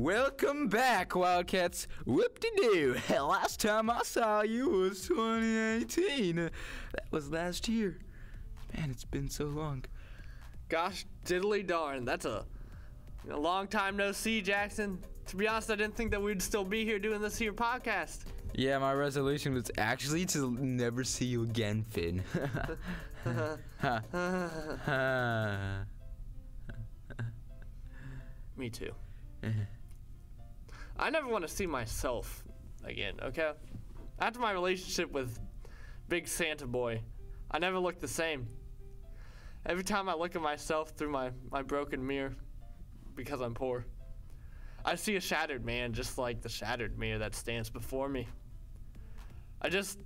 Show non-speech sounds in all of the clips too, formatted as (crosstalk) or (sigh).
Welcome back, Wildcats. Whoop-de-doo. (laughs) Last time I saw you was 2018. Uh, That was last year. Man, it's been so long. Gosh, diddly darn, that's a, a long time no see, Jackson. To be honest, I didn't think that we'd still be here doing this here podcast. Yeah, my resolution was actually to never see you again, Finn. (laughs) (laughs) Me too. I never want to see myself again, okay? After my relationship with Big Santa Boy, I never looked the same. Every time I look at myself through my, my broken mirror, because I'm poor, I see a shattered man just like the shattered mirror that stands before me. I just,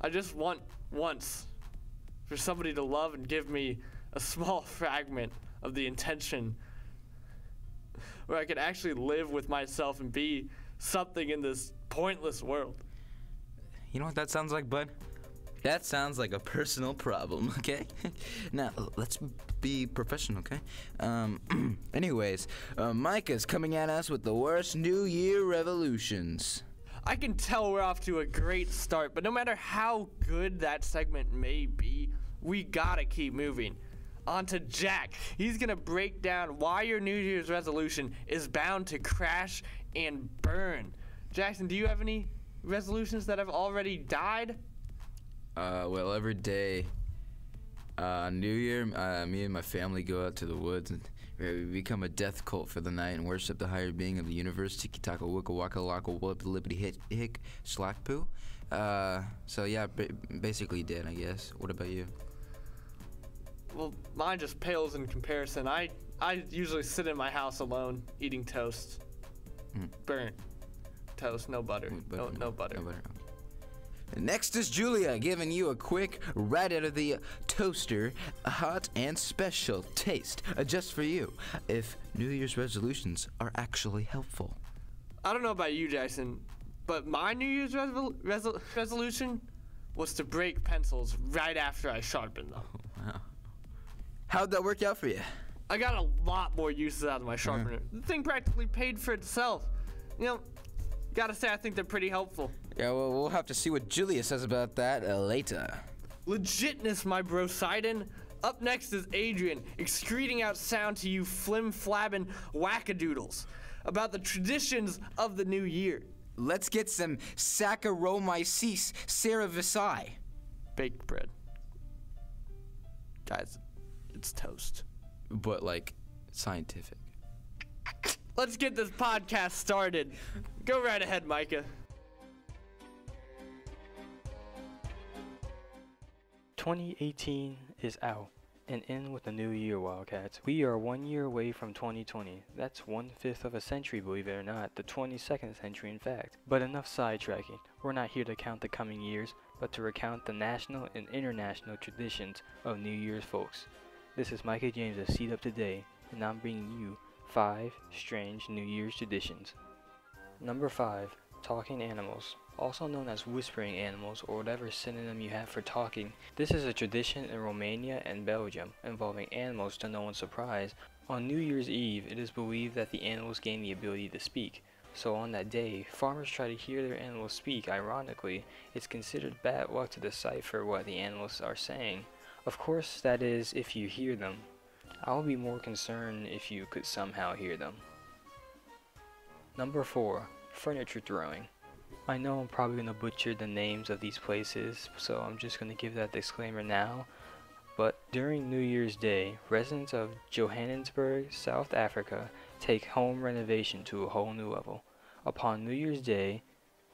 I just want once for somebody to love and give me a small (laughs) fragment of the intention where I could actually live with myself and be something in this pointless world. You know what that sounds like, bud? That sounds like a personal problem, (laughs) okay? now, let's be professional, okay? Um, (clears throat) anyways, uh, Micah's coming at us with the worst New Year revolutions. I can tell we're off to a great start, but no matter how good that segment may be, we gotta keep moving. On to Jack. He's gonna break down why your New Year's resolution is bound to crash and burn. Jackson, do you have any resolutions that have already died? Uh, well, every day, uh, New Year, uh, me and my family go out to the woods and we become a death cult for the night and worship the higher being of the universe, Tiki Taka Wicka Waka Laka Whoop Lippity Hick Hick Slack Poo. Uh, so yeah, ba- basically dead, I guess. What about you? Well, mine just pales in comparison. I I usually sit in my house alone eating toast. Burnt toast, no butter. No, no butter. No butter. okay. Next is Julia giving you a quick, right out of the toaster, hot and special taste, uh, just for you, if New Year's resolutions are actually helpful. I don't know about you, Jason, but my New Year's resol- resol- resolution was to break pencils right after I sharpened them. How'd that work out for you? I got a lot more uses out of my sharpener. The thing practically paid for itself. You know, gotta say, I think they're pretty helpful. Yeah, well, we'll have to see what Julia says about that uh, later. Legitness, my bro Sidon. Up next is Adrian, excreting out sound to you flim flabbing wackadoodles about the traditions of the new year. Let's get some Saccharomyces cerevisiae. Baked bread. Guys, it's toast. But, like, scientific. Let's get this podcast started. Go right ahead, Micah. 2018 is out and in with the new year, Wildcats. We are one year away from 2020. That's one fifth of a century, believe it or not, the 22nd century, in fact. But enough sidetracking. We're not here to count the coming years, but to recount the national and international traditions of New Year's folks. This is Micah James of CDub Today, and I'm bringing you five strange New Year's traditions. Number 5. Talking animals. Also known as whispering animals or whatever synonym you have for talking. This is a tradition in Romania and Belgium involving animals to no one's surprise. On New Year's Eve, it is believed that the animals gain the ability to speak. So on that day, farmers try to hear their animals speak. Ironically, it's considered bad luck to decipher what the animals are saying. Of course, that is if you hear them. I would be more concerned if you could somehow hear them. Number 4. Furniture throwing. I know I'm probably going to butcher the names of these places, so I'm just going to give that disclaimer now. But during New Year's Day, residents of Johannesburg, South Africa, take home renovation to a whole new level. Upon New Year's Day,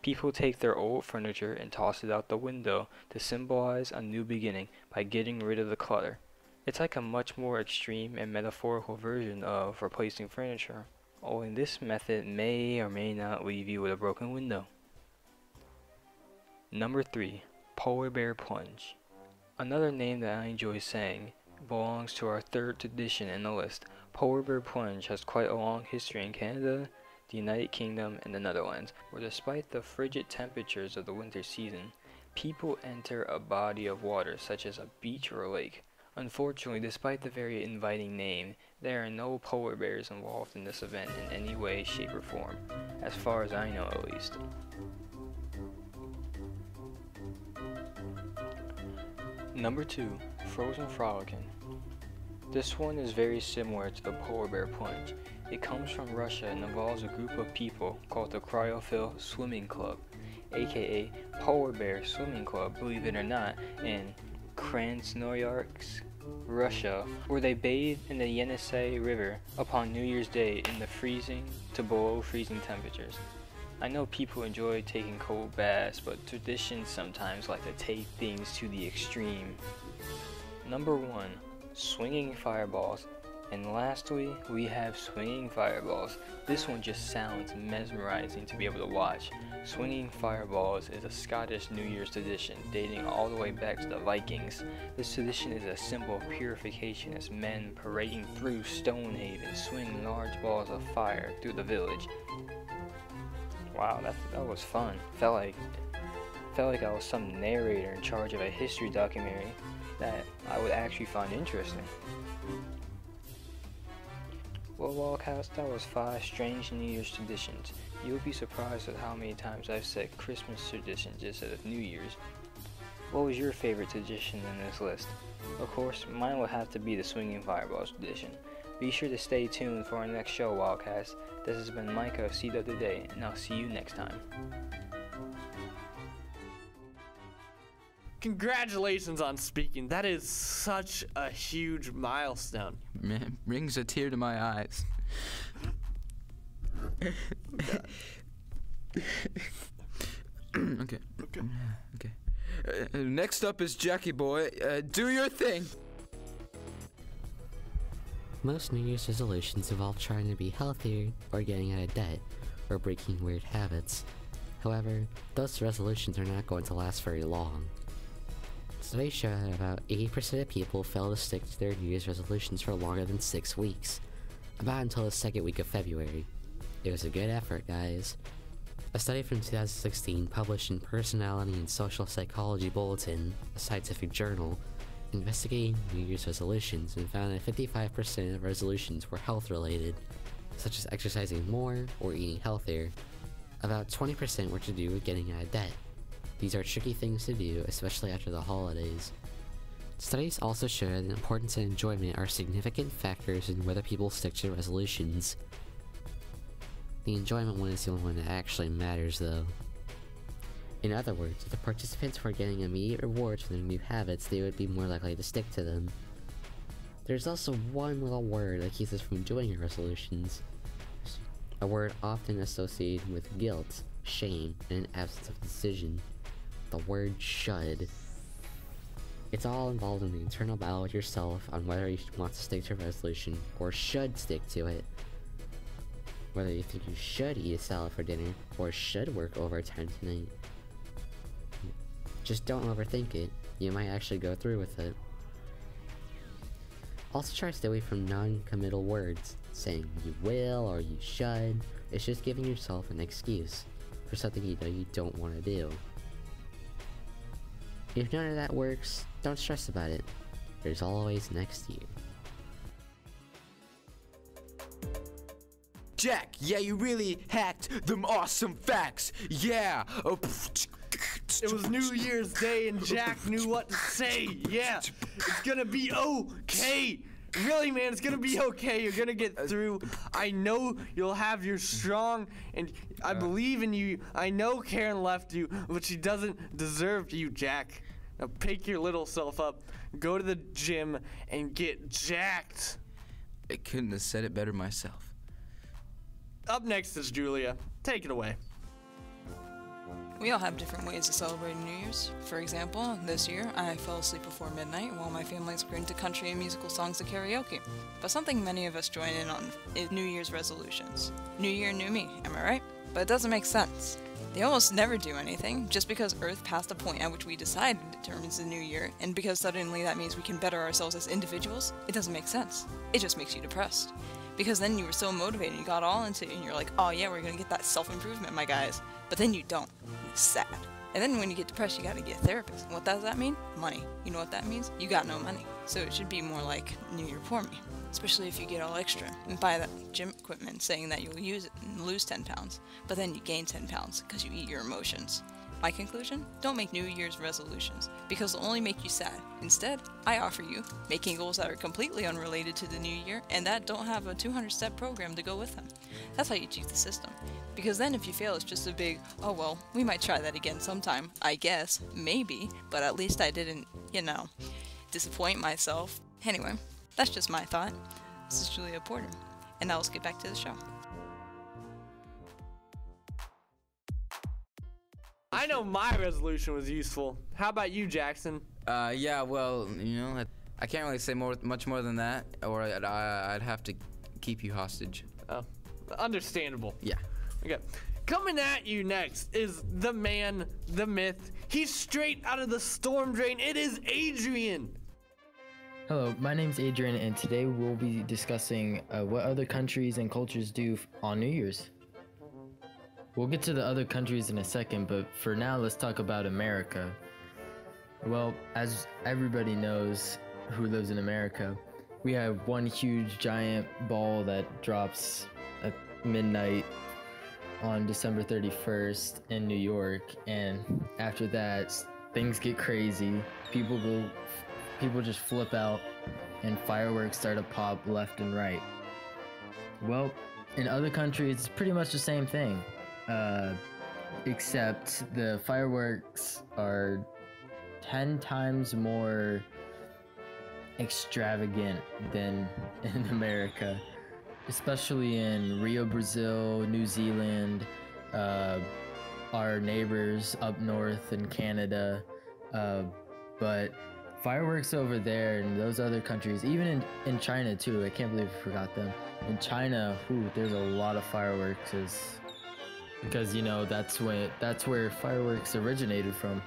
people take their old furniture and toss it out the window to symbolize a new beginning by getting rid of the clutter. It's like a much more extreme and metaphorical version of replacing furniture, only this method may or may not leave you with a broken window. Number 3. Polar Bear Plunge. Another name that I enjoy saying belongs to our third tradition in the list. Polar Bear Plunge has quite a long history in Canada, the United Kingdom, and the Netherlands, where despite the frigid temperatures of the winter season, people enter a body of water such as a beach or a lake. Unfortunately, despite the very inviting name, there are no polar bears involved in this event in any way, shape, or form, as far as I know at least. Number 2. Frozen Frolickin'. This one is very similar to the polar bear plunge. It comes from Russia and involves a group of people called the Cryophile Swimming Club, aka Polar Bear Swimming Club, believe it or not, in Krasnoyarsk, Russia, where they bathe in the Yenisei River upon New Year's Day in the freezing to below freezing temperatures. I know people enjoy taking cold baths, but traditions sometimes like to take things to the extreme. Number 1. Swinging Fireballs. And lastly, we have Swinging Fireballs. This one just sounds mesmerizing to be able to watch. Swinging Fireballs is a Scottish New Year's tradition dating all the way back to the Vikings. This tradition is a symbol of purification as men parading through Stonehaven swing large balls of fire through the village. Wow, that, that was fun. Felt like felt like I was some narrator in charge of a history documentary that I would actually find interesting. Well, Wildcats, that was five strange New Year's traditions. You'll be surprised at how many times I've said Christmas traditions instead of New Year's. What was your favorite tradition in this list? Of course, mine would have to be the Swinging Fireballs tradition. Be sure to stay tuned for our next show, Wildcats. This has been Micah of Seed of the Day, and I'll see you next time. Congratulations on speaking. That is such a huge milestone. Man, brings a tear to my eyes. okay. Okay. Okay. Uh, next up is Jackie Boy. Uh, do your thing. Most New Year's resolutions involve trying to be healthier, or getting out of debt, or breaking weird habits. However, those resolutions are not going to last very long. Studies show that about 80% of people fail to stick to their New Year's resolutions for longer than 6 weeks, about until the second week of February. It was a good effort, guys. A study from 2016 published in Personality and Social Psychology Bulletin, a scientific journal, investigating New Year's resolutions and found that 55% of resolutions were health related, such as exercising more or eating healthier. About 20% were to do with getting out of debt. These are tricky things to do, especially after the holidays. Studies also show that importance and enjoyment are significant factors in whether people stick to resolutions. The enjoyment one is the only one that actually matters, though. In other words, if the participants were getting immediate rewards for their new habits, they would be more likely to stick to them. There's also one little word that keeps us from doing our resolutions. A word often associated with guilt, shame, and an absence of decision. The word should. It's all involved in the internal battle with yourself on whether you want to stick to a resolution or should stick to it. Whether you think you should eat a salad for dinner or should work overtime tonight. Just don't overthink it. You might actually go through with it. Also try to stay away from non-committal words, saying you will or you should. It's just giving yourself an excuse for something you know you don't want to do. If none of that works, don't stress about it. There's always next year. Jack, yeah, you really hacked them awesome facts. Yeah. Oh, It was New Year's Day and Jack knew what to say. Yeah, it's gonna be okay. Really, man, it's gonna be (laughs) okay. You're gonna get uh, through. I know you'll have your strong, and I believe in you. I know Karen left you, but she doesn't deserve you, Jack. Now pick your little self up, go to the gym, and get jacked. I couldn't have said it better myself. Up next is Julia. Take it away. We all have different ways of celebrating New Year's. For example, this year I fell asleep before midnight while my family screamed to country and musical songs at karaoke. But something many of us join in on is New Year's resolutions. New Year, new me, am I right? But it doesn't make sense. They almost never do anything, just because Earth passed a point at which we decided determines the new year, and because suddenly that means we can better ourselves as individuals, it doesn't make sense. It just makes you depressed. Because then you were so motivated, you got all into it, and you're like, oh yeah, we're gonna get that self improvement, my guys. But then you don't. Sad. And then when you get depressed, you gotta get a therapist. What does that mean? Money. You know what that means? You got no money. So it should be more like New Year for me. Especially if you get all extra and buy that gym equipment saying that you'll use it and lose 10 pounds, but then you gain 10 pounds because you eat your emotions. My conclusion? Don't make New Year's resolutions because they'll only make you sad. Instead, I offer you making goals that are completely unrelated to the new year and that don't have a 200 step program to go with them. That's how you cheat the system. Because then if you fail, it's just a big, oh well, we might try that again sometime. I guess, maybe, but at least I didn't, you know, disappoint myself. Anyway, that's just my thought. This is Julia Porter, and now let's get back to the show. I know my resolution was useful. How about you, Jackson? Uh, yeah, well, you know, I, I can't really say more, much more than that, or I'd, I, I'd have to keep you hostage. Oh, understandable. Yeah. Okay. Coming at you next is the man, the myth. He's straight out of the storm drain. It is Adrian. Hello, my name's Adrian, and today we'll be discussing uh, what other countries and cultures do on New Year's. We'll get to the other countries in a second, but for now, let's talk about America. Well, as everybody knows who lives in America, we have one huge giant ball that drops at midnight on December 31st in New York, and after that, things get crazy. People go, people just flip out, and fireworks start to pop left and right. Well, in other countries, it's pretty much the same thing, uh, except the fireworks are 10 times more extravagant than (laughs) in America especially in Rio, Brazil, New Zealand, uh, our neighbors up north in Canada. Uh, but fireworks over there in those other countries, even in, in China too, I can't believe I forgot them. In China, whew, there's a lot of fireworks because you know that's when that's where fireworks originated from.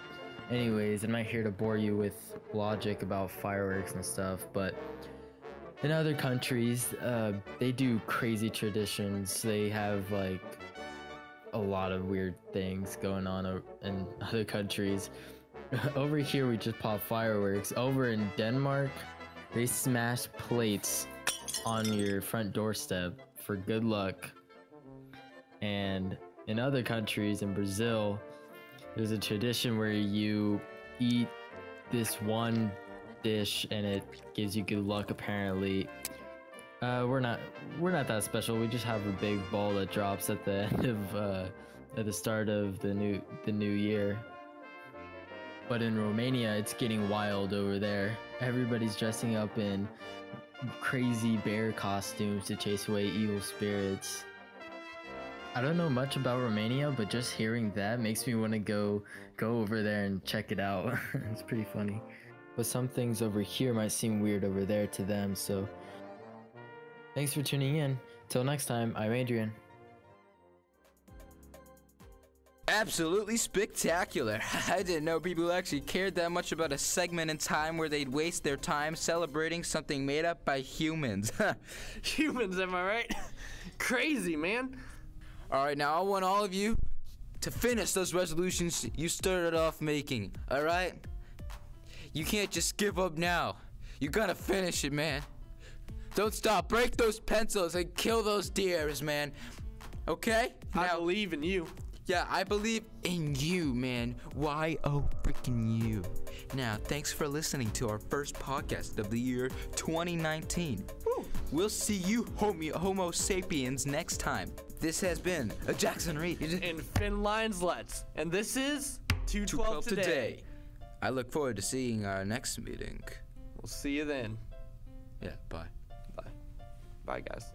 Anyways, I'm not here to bore you with logic about fireworks and stuff, but in other countries, uh, they do crazy traditions. They have like a lot of weird things going on in (laughs) other countries. (laughs) Over here, we just pop fireworks. Over in Denmark, they smash plates on your front doorstep for good luck. And in other countries, in Brazil, there's a tradition where you eat this one dish and it gives you good luck apparently. Uh, we're not we're not that special. We just have a big ball that drops at the (laughs) end of uh, at the start of the new the new year. But in romania it's getting wild over there. Everybody's dressing up in crazy bear costumes to chase away evil spirits I don't know much about Romania, but just hearing that makes me want to go go over there and check it out. (laughs) it's pretty funny. But some things over here might seem weird over there to them, so thanks for tuning in. Till next time, I'm Adrian. Absolutely spectacular. (laughs) I didn't know people actually cared that much about a segment in time where they'd waste their time celebrating something made up by humans. (laughs) Humans, am I right? Crazy, man. All right, now I want all of you to finish those resolutions you started off making, all right? You can't just give up now. You gotta finish it, man. Don't stop. Break those pencils and kill those deers, man. Okay? I Now- believe in you. Yeah, I believe in you, man. Why oh freaking you? Now, thanks for listening to our first podcast of the year 2019. We'll see you, homo, homo sapiens, next time. This has been a Jackson Reed. And Finn Lines Let's. And this is 212 today. I look forward to seeing our next meeting. We'll see you then. Yeah, bye. Bye. Bye, guys.